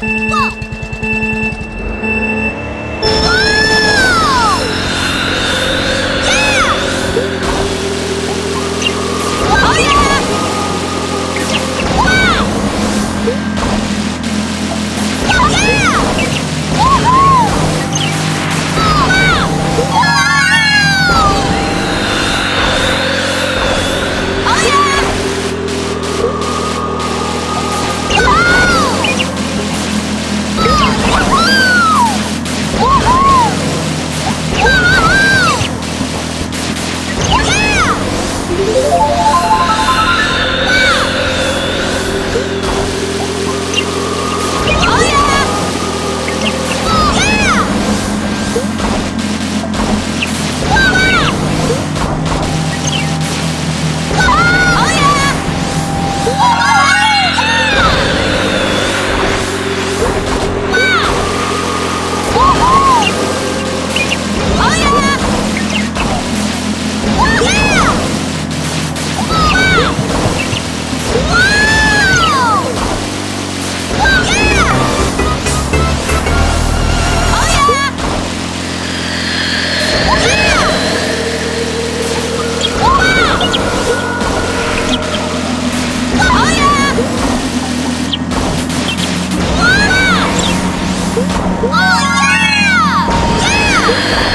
报。Oh, yeah! Yeah!